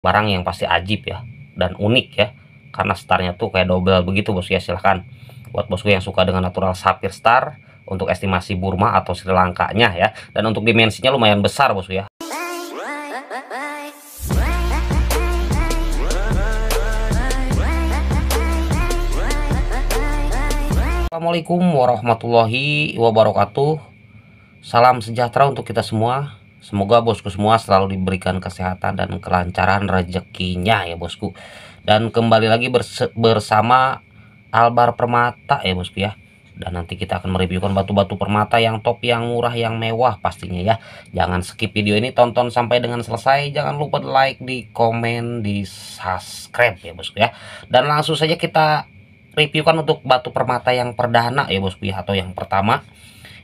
barang yang pasti ajib ya dan unik ya karena starnya tuh kayak double begitu bosku ya silahkan buat bosku yang suka dengan natural sapphire star untuk estimasi Burma atau Sri Lanka nya ya dan untuk dimensinya lumayan besar bosku ya. Assalamualaikum warahmatullahi wabarakatuh. Salam sejahtera untuk kita semua Semoga bosku semua selalu diberikan kesehatan dan kelancaran rezekinya ya bosku. Dan kembali lagi bersama Albar Permata ya bosku ya. Dan nanti kita akan mereviewkan batu-batu permata yang top, yang murah, yang mewah pastinya ya. Jangan skip video ini, tonton sampai dengan selesai. Jangan lupa like, di komen, di subscribe ya bosku ya. Dan langsung saja kita reviewkan untuk batu permata yang perdana ya bosku ya. Atau yang pertama.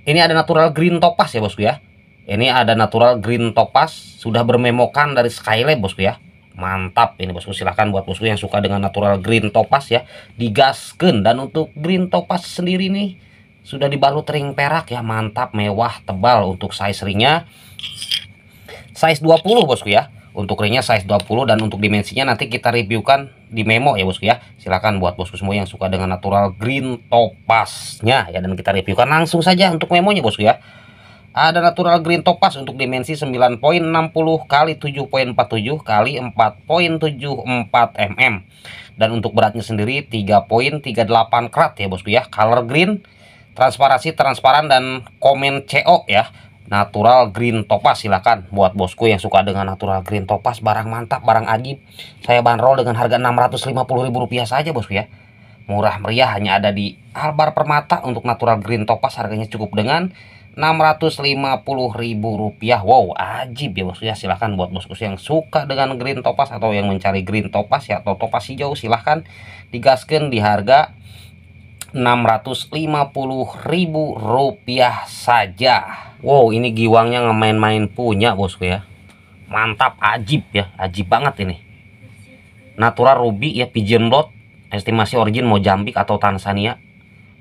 Ini ada natural green topaz ya bosku ya ini ada natural green topaz sudah bermemokan dari Skylab bosku ya. Mantap ini bosku silahkan buat bosku yang suka dengan natural green topaz ya. Digasken dan untuk green topaz sendiri nih sudah dibalut ring perak ya. Mantap mewah tebal untuk size ringnya. Size 20 bosku ya. Untuk ringnya size 20 dan untuk dimensinya nanti kita reviewkan di memo ya bosku ya. Silahkan buat bosku semua yang suka dengan natural green topaznya ya dan kita reviewkan langsung saja untuk memonya bosku ya. Ada natural green topaz untuk dimensi 9.60 kali 7.47 kali 4.74 mm. Dan untuk beratnya sendiri 3.38 karat ya bosku ya. Color green, transparasi transparan dan komen CO ya. Natural green topaz silahkan buat bosku yang suka dengan natural green topaz barang mantap, barang ajib. Saya bandrol dengan harga Rp650.000 saja bosku ya. Murah meriah hanya ada di Albar Permata untuk natural green topaz harganya cukup dengan Rp650.000 Wow ajib ya bosku ya. Silahkan buat bosku yang suka dengan green topaz atau yang mencari green topaz ya atau topaz hijau silahkan digaskan di harga Rp650.000 saja. Wow ini giwangnya ngemain-main punya bosku ya. Mantap ajib ya. Ajib banget ini. Natural ruby ya pigeon blood estimasi origin Mozambik atau Tanzania.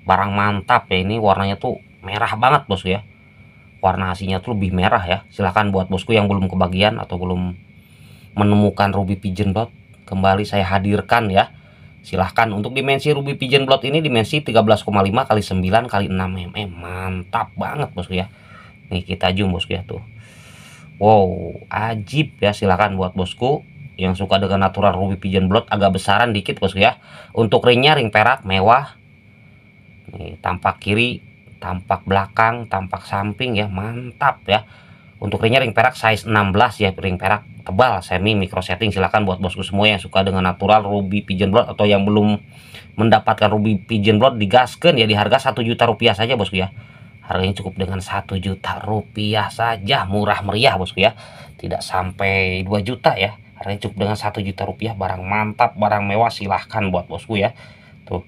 Barang mantap ya ini warnanya tuh merah banget bosku ya. Warna aslinya tuh lebih merah ya. Silahkan buat bosku yang belum kebagian atau belum menemukan ruby pigeon blood kembali saya hadirkan ya. Silahkan untuk dimensi ruby pigeon blood ini dimensi 13,5 kali 9 kali 6 mm mantap banget bosku ya. Nih kita zoom bosku ya tuh. Wow ajib ya. Silahkan buat bosku yang suka dengan natural ruby pigeon blood agak besaran dikit bosku ya. Untuk ringnya ring perak mewah. Nih tampak kiri tampak belakang tampak samping ya. Mantap ya. Untuk ringnya ring perak size 16 ya. Ring perak tebal semi micro setting. Silahkan buat bosku semua yang suka dengan natural ruby pigeon blood atau yang belum mendapatkan ruby pigeon blood digaskan ya. Di harga satu juta rupiah saja bosku ya. Harganya cukup dengan satu juta rupiah saja. Murah meriah bosku ya. Tidak sampai 2 juta ya. Harganya cukup dengan satu juta rupiah. Barang mantap barang mewah silahkan buat bosku ya tuh.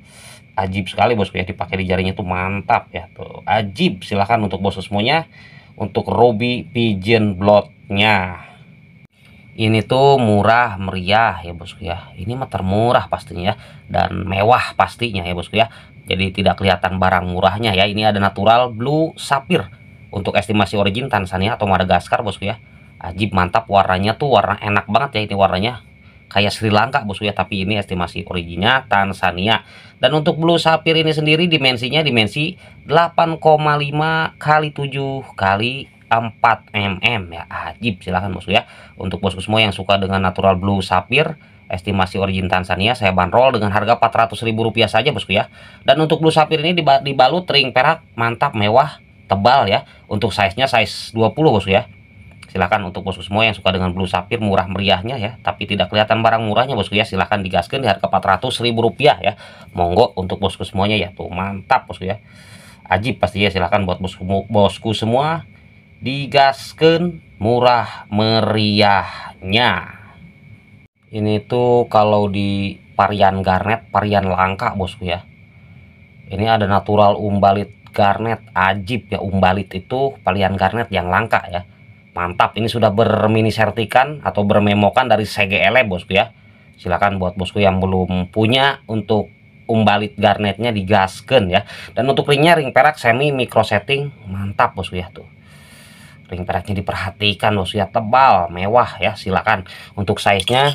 Ajib sekali bosku ya dipakai di jarinya tuh mantap ya tuh. Ajib silahkan untuk bosku semuanya untuk Ruby Pigeon Bloodnya ini tuh murah meriah ya bosku ya. Ini mah termurah pastinya ya dan mewah pastinya ya bosku ya. Jadi tidak kelihatan barang murahnya ya. Ini ada natural blue sapphire untuk estimasi origin Tanzania atau Madagaskar bosku ya. Ajib mantap warnanya tuh warna enak banget ya ini warnanya kayak Sri Lanka bosku ya tapi ini estimasi originnya Tanzania. Dan untuk blue sapphire ini sendiri dimensinya dimensi 8,5 kali 7 kali 4 mm. Ya ajib silahkan bosku ya untuk bosku semua yang suka dengan natural blue sapphire estimasi origin Tanzania saya bandrol dengan harga Rp400.000 saja bosku ya. Dan untuk blue sapphire ini dibalut ring perak mantap mewah tebal ya. Untuk size nya size 20 bosku ya silahkan untuk bosku semua yang suka dengan blue sapphire murah meriahnya ya. Tapi tidak kelihatan barang murahnya bosku ya silahkan digaskan di harga 400 ribu rupiah ya. Monggo untuk bosku semuanya ya. Tuh mantap bosku ya. Ajib pasti ya silahkan buat bosku bosku semua digaskan murah meriahnya. Ini tuh kalau di varian garnet varian langka bosku ya. Ini ada natural umbalit garnet ajib ya umbalit itu varian garnet yang langka ya mantap ini sudah bermini sertikan atau bermemokan dari CGL bosku ya. Silakan buat bosku yang belum punya untuk umbalit garnetnya digasken ya. Dan untuk ringnya ring perak semi micro setting mantap bosku ya tuh. Ring peraknya diperhatikan bosku ya tebal mewah ya silakan. Untuk size nya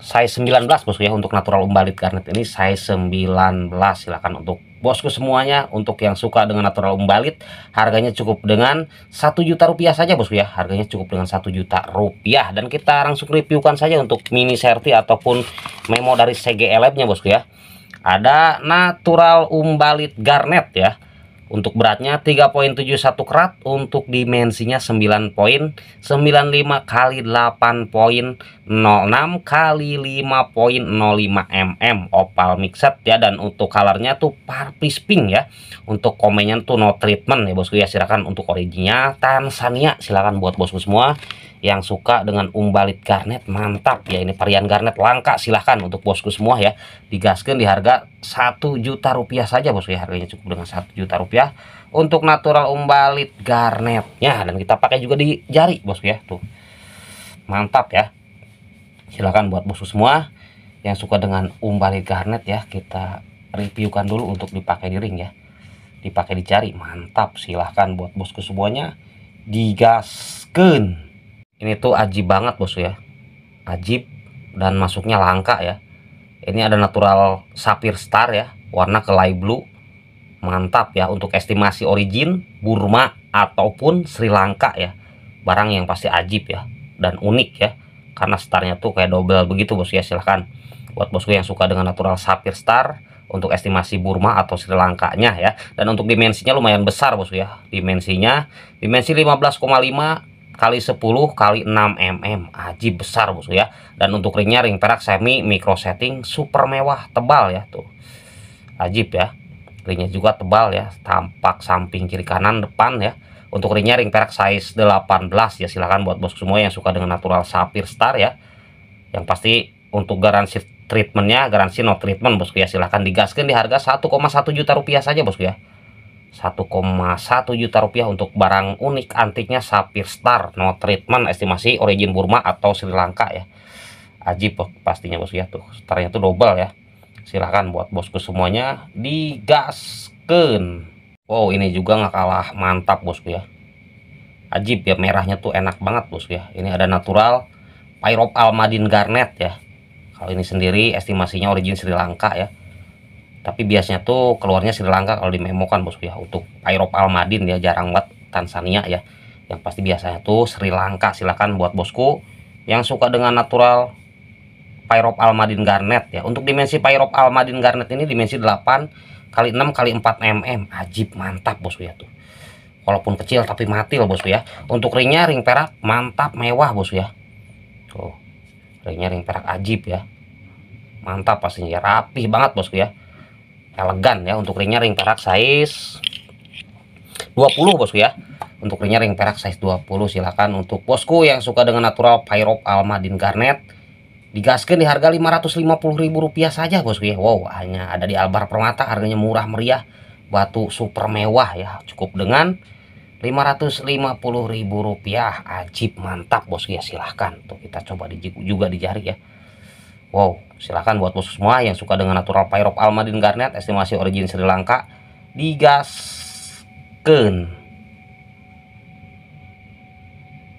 size 19 bosku ya untuk natural umbalit garnet ini size 19 silakan untuk bosku semuanya untuk yang suka dengan natural umbalit harganya cukup dengan satu juta rupiah saja bosku ya. Harganya cukup dengan satu juta rupiah. Dan kita langsung reviewkan saja untuk mini serti ataupun memo dari CGL nya bosku ya. Ada natural umbalit garnet ya untuk beratnya 3.71 karat, untuk dimensinya 9.95 kali 8.06 kali 5.05 mm opal mixed ya dan untuk colornya tuh purple pink ya. Untuk komennya tuh no treatment ya bosku ya. Silakan untuk originnya Tanzania. Silakan buat bosku semua yang suka dengan umbalit garnet. Mantap ya ini varian garnet langka. Silahkan untuk bosku semua ya digaskan di harga satu juta rupiah saja bosku ya harganya cukup dengan satu juta rupiah untuk natural umbalit garnetnya. Dan kita pakai juga di jari bosku ya. Tuh. Mantap ya. Silahkan buat bosku semua yang suka dengan umbalit garnet ya kita reviewkan dulu untuk dipakai di ring ya. Dipakai di jari. Mantap. Silahkan buat bosku semuanya digaskan. Ini tuh ajib banget bos ya. Ajib dan masuknya langka ya ini ada natural sapphire star ya warna ke light blue. Mantap ya untuk estimasi origin Burma ataupun Sri Lanka ya. Barang yang pasti ajib ya dan unik ya karena starnya tuh kayak double begitu bos. Ya silahkan buat bosku yang suka dengan natural sapphire star untuk estimasi Burma atau Sri Lanka nya ya. Dan untuk dimensinya lumayan besar bos ya. Dimensinya dimensi 15,5 kali 10 kali 6 mm aji besar bosku ya. Dan untuk ringnya ring perak semi micro setting super mewah tebal ya tuh. Ajib ya. Ringnya juga tebal ya. Tampak samping kiri kanan depan ya. Untuk ringnya ring perak size 18 ya. Silahkan buat bosku semua yang suka dengan natural sapphire star ya. Yang pasti untuk garansi treatmentnya garansi no treatment bosku ya. Silahkan digaskan di harga 1,1 juta rupiah saja bosku ya 1,1 juta rupiah untuk barang unik antiknya Sapphire Star. No treatment estimasi origin Burma atau Sri Lanka ya. Ajib pastinya bosku ya tuh. Starnya tuh double ya. Silahkan buat bosku semuanya digasken wow ini juga nggak kalah mantap bosku ya. Ajib ya merahnya tuh enak banget bosku ya. Ini ada natural Pyrop Almadin Garnet ya. Kalau ini sendiri estimasinya origin Sri Lanka ya tapi biasanya tuh keluarnya Sri Lanka kalau dimemokan bosku ya untuk Airop Almadin ya jarang buat Tanzania ya. Yang pasti biasanya tuh Sri Lanka silakan buat bosku. Yang suka dengan natural Pyrop Almadin Garnet ya. Untuk dimensi Pyrop Almadin Garnet ini dimensi 8 kali 6 kali 4 mm ajib mantap bosku ya tuh. Walaupun kecil tapi mati loh bosku ya. Untuk ringnya ring perak mantap mewah bosku ya. Tuh ringnya ring perak ajib ya. Mantap pastinya ya. Rapih banget bosku ya elegan ya untuk ringnya ring perak size 20 bosku ya. Untuk ringnya ring perak size 20 silahkan untuk bosku yang suka dengan natural Pyrop Almadin Garnet digaskan di harga Rp550.000 saja bosku ya. Wow hanya ada di Albar Permata harganya murah meriah batu super mewah ya. Cukup dengan Rp550.000 ajib mantap bosku ya. Silahkan tuh kita coba di, juga di jari ya Wow, silahkan buat bos semua yang suka dengan natural Pyrop Almadin Garnet estimasi origin Sri Lanka digasken.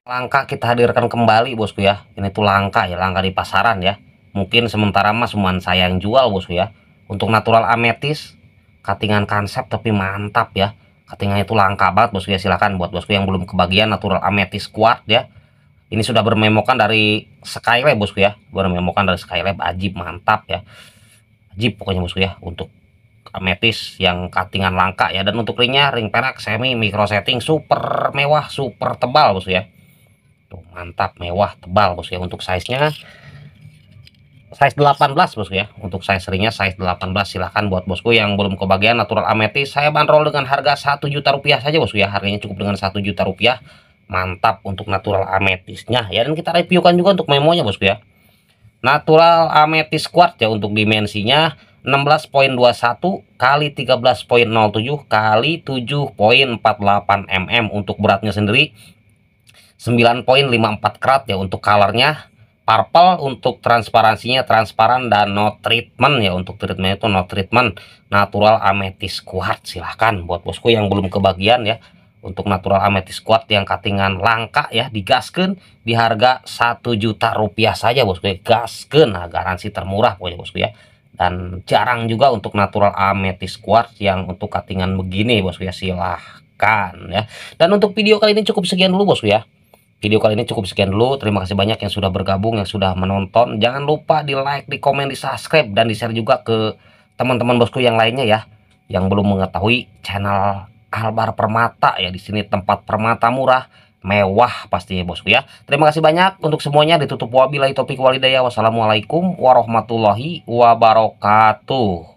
Langka kita hadirkan kembali bosku ya. Ini tuh langka ya, langka di pasaran ya. Mungkin sementara mas cuman saya yang jual bosku ya. Untuk natural ametis, katingan konsep tapi mantap ya. Katingannya itu langka banget bosku ya. Silahkan buat bosku yang belum kebagian natural ametis kuat ya ini sudah bermemokan dari Skylab bosku ya. Bermemokan dari Skylab ajib mantap ya. Ajib pokoknya bosku ya untuk ametis yang katingan langka ya. Dan untuk ringnya ring perak semi micro setting super mewah super tebal bosku ya. Tuh mantap mewah tebal bosku ya. Untuk size nya size 18 bosku ya. Untuk size ringnya size 18 silahkan buat bosku yang belum kebagian natural ametis saya bandrol dengan harga 1 juta rupiah saja bosku ya. Harganya cukup dengan 1 juta rupiah mantap untuk natural ametisnya ya. Dan kita reviewkan juga untuk memonya bosku ya. Natural ametis quartz ya untuk dimensinya 16.21 kali 13.07 kali 7.48 mm untuk beratnya sendiri. 9.54 karat ya untuk colornya. Purple untuk transparansinya transparan dan no treatment ya untuk treatment itu no treatment. Natural ametis quartz silahkan buat bosku yang belum kebagian ya untuk natural amethyst quartz yang katingan langka ya digasken di harga satu juta rupiah saja bosku ya. Gasken nah garansi termurah pokoknya bosku ya. Dan jarang juga untuk natural amethyst quartz yang untuk katingan begini bosku ya. Silahkan ya. Dan untuk video kali ini cukup sekian dulu bosku ya. Video kali ini cukup sekian dulu. Terima kasih banyak yang sudah bergabung yang sudah menonton. Jangan lupa di like di komen di subscribe dan di share juga ke teman-teman bosku yang lainnya ya yang belum mengetahui channel Albar Permata ya di sini tempat permata murah mewah pastinya bosku ya. Terima kasih banyak untuk semuanya ditutup wabillahi topik walidaya. Wassalamualaikum warahmatullahi wabarakatuh.